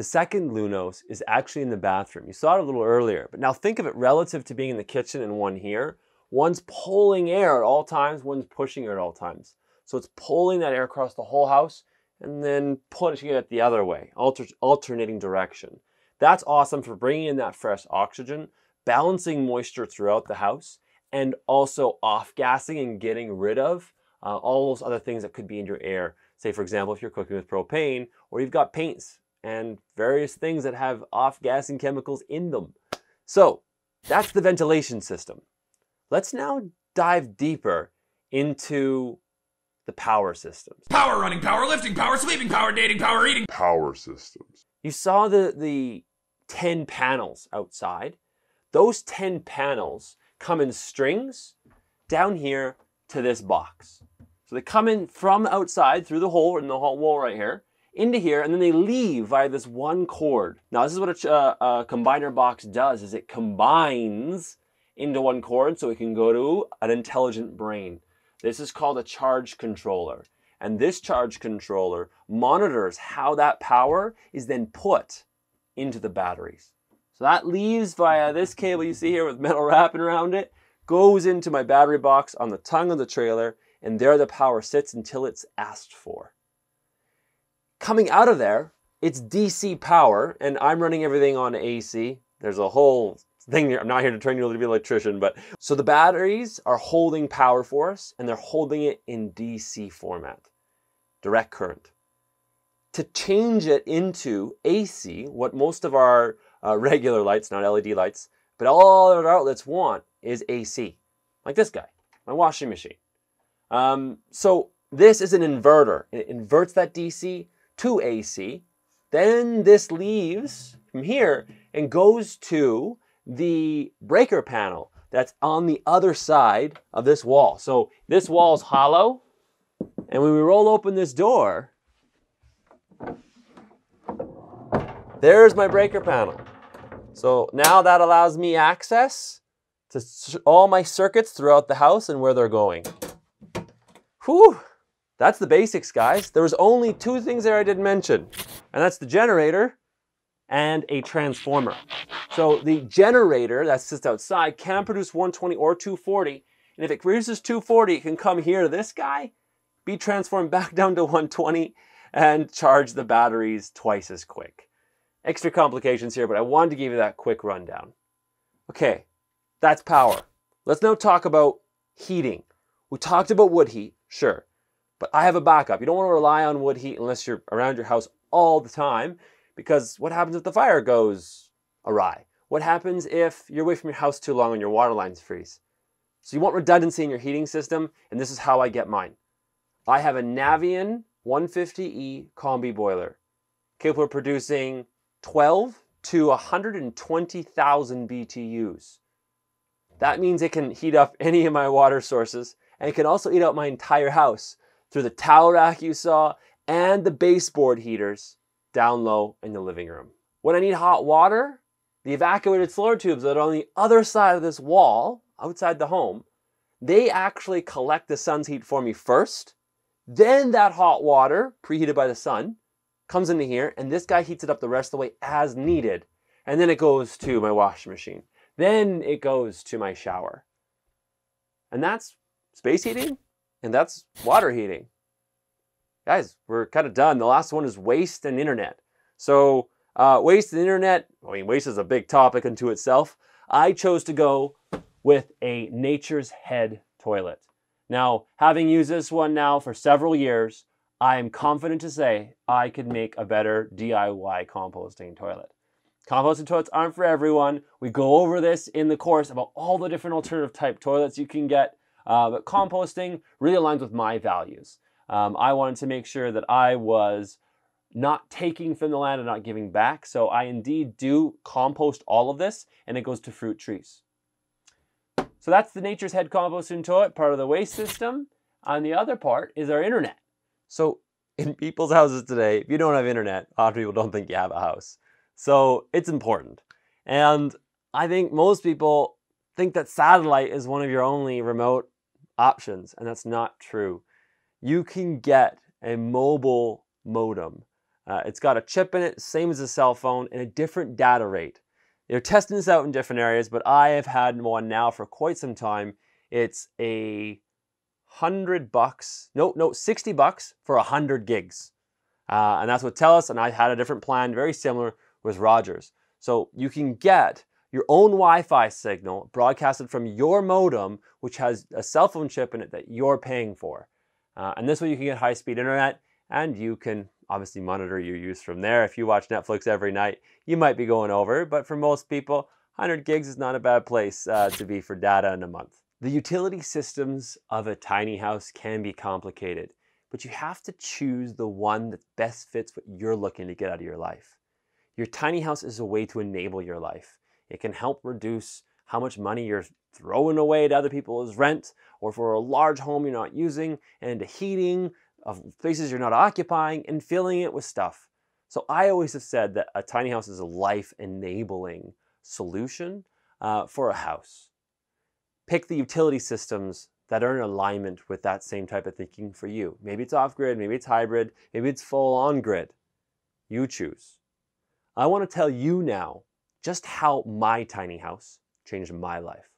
The second Lunos is actually in the bathroom. You saw it a little earlier, but now think of it relative to being in the kitchen and one here. One's pulling air at all times, one's pushing air at all times. So it's pulling that air across the whole house and then pushing it the other way, alter alternating direction. That's awesome for bringing in that fresh oxygen, balancing moisture throughout the house, and also off-gassing and getting rid of uh, all those other things that could be in your air. Say, for example, if you're cooking with propane, or you've got paints and various things that have off-gassing chemicals in them. So that's the ventilation system. Let's now dive deeper into the power systems. Power running, power lifting, power sleeping, power dating, power eating. Power systems. You saw the, the 10 panels outside. Those 10 panels come in strings down here to this box. So they come in from outside through the hole in the wall right here into here and then they leave via this one cord. Now this is what a, uh, a combiner box does is it combines into one cord so it can go to an intelligent brain. This is called a charge controller. And this charge controller monitors how that power is then put into the batteries. So that leaves via this cable you see here with metal wrapping around it, goes into my battery box on the tongue of the trailer, and there the power sits until it's asked for. Coming out of there, it's DC power, and I'm running everything on AC. There's a whole thing here. I'm not here to train you to be an electrician, but so the batteries are holding power for us, and they're holding it in DC format, direct current to change it into AC, what most of our uh, regular lights, not LED lights, but all our outlets want is AC, like this guy, my washing machine. Um, so this is an inverter. It inverts that DC to AC. Then this leaves from here and goes to the breaker panel that's on the other side of this wall. So this wall is hollow. And when we roll open this door, there's my breaker panel. So now that allows me access to all my circuits throughout the house and where they're going. Whew, that's the basics, guys. There was only two things there I didn't mention, and that's the generator and a transformer. So the generator that sits outside can produce 120 or 240, and if it produces 240, it can come here to this guy, be transformed back down to 120, and charge the batteries twice as quick. Extra complications here, but I wanted to give you that quick rundown. Okay, that's power. Let's now talk about heating. We talked about wood heat, sure, but I have a backup. You don't want to rely on wood heat unless you're around your house all the time, because what happens if the fire goes awry? What happens if you're away from your house too long and your water lines freeze? So you want redundancy in your heating system, and this is how I get mine. I have a Navien 150E combi boiler, capable of producing 12 to 120,000 BTUs. That means it can heat up any of my water sources and it can also heat up my entire house through the towel rack you saw and the baseboard heaters down low in the living room. When I need hot water, the evacuated floor tubes that are on the other side of this wall, outside the home, they actually collect the sun's heat for me first. Then that hot water, preheated by the sun, comes into here, and this guy heats it up the rest of the way as needed. And then it goes to my washing machine. Then it goes to my shower. And that's space heating, and that's water heating. Guys, we're kind of done. The last one is waste and internet. So, uh, waste and internet, I mean, waste is a big topic unto itself. I chose to go with a Nature's Head toilet. Now, having used this one now for several years, I am confident to say I could make a better DIY composting toilet. Composting toilets aren't for everyone. We go over this in the course about all the different alternative type toilets you can get, uh, but composting really aligns with my values. Um, I wanted to make sure that I was not taking from the land and not giving back. So I indeed do compost all of this and it goes to fruit trees. So that's the Nature's Head composting toilet, part of the waste system. And the other part is our internet. So in people's houses today, if you don't have internet, a lot of people don't think you have a house. So it's important. And I think most people think that satellite is one of your only remote options, and that's not true. You can get a mobile modem Uh, it's got a chip in it, same as a cell phone, and a different data rate. They're testing this out in different areas, but I have had one now for quite some time. It's a hundred bucks, no, no, 60 bucks for a hundred gigs. Uh, and that's what TELUS, and I had a different plan, very similar with Rogers. So you can get your own Wi-Fi signal broadcasted from your modem, which has a cell phone chip in it that you're paying for. Uh, and this way you can get high-speed internet, and you can obviously monitor your use from there. If you watch Netflix every night, you might be going over, but for most people, 100 gigs is not a bad place uh, to be for data in a month. The utility systems of a tiny house can be complicated, but you have to choose the one that best fits what you're looking to get out of your life. Your tiny house is a way to enable your life. It can help reduce how much money you're throwing away to other people as rent, or for a large home you're not using, and heating, of places you're not occupying and filling it with stuff. So I always have said that a tiny house is a life enabling solution uh, for a house. Pick the utility systems that are in alignment with that same type of thinking for you. Maybe it's off grid, maybe it's hybrid, maybe it's full on grid. You choose. I want to tell you now just how my tiny house changed my life.